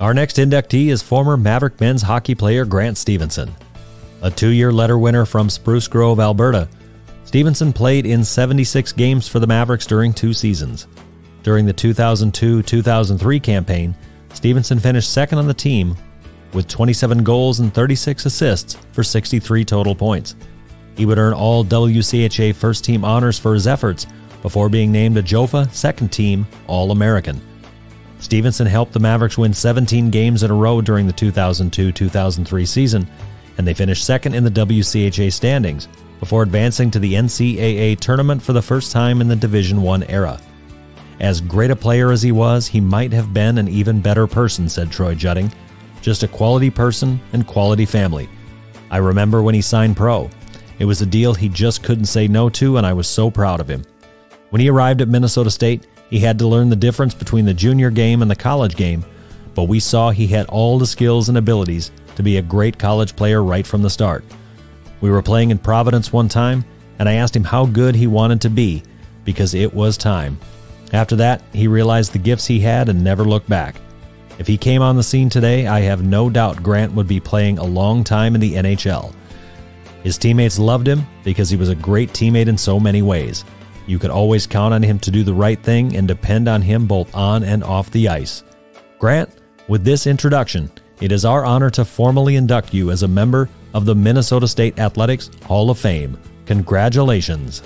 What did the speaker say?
Our next inductee is former Maverick men's hockey player Grant Stevenson. A two year letter winner from Spruce Grove, Alberta, Stevenson played in 76 games for the Mavericks during two seasons. During the 2002 2003 campaign, Stevenson finished second on the team with 27 goals and 36 assists for 63 total points. He would earn all WCHA first team honors for his efforts before being named a Jofa second team All American. Stevenson helped the Mavericks win 17 games in a row during the 2002 2003 season, and they finished second in the WCHA standings before advancing to the NCAA tournament for the first time in the Division I era. As great a player as he was, he might have been an even better person, said Troy Jutting. Just a quality person and quality family. I remember when he signed pro. It was a deal he just couldn't say no to, and I was so proud of him. When he arrived at Minnesota State, he had to learn the difference between the junior game and the college game, but we saw he had all the skills and abilities to be a great college player right from the start. We were playing in Providence one time, and I asked him how good he wanted to be because it was time. After that, he realized the gifts he had and never looked back. If he came on the scene today, I have no doubt Grant would be playing a long time in the NHL. His teammates loved him because he was a great teammate in so many ways. You could always count on him to do the right thing and depend on him both on and off the ice. Grant, with this introduction, it is our honor to formally induct you as a member of the Minnesota State Athletics Hall of Fame. Congratulations.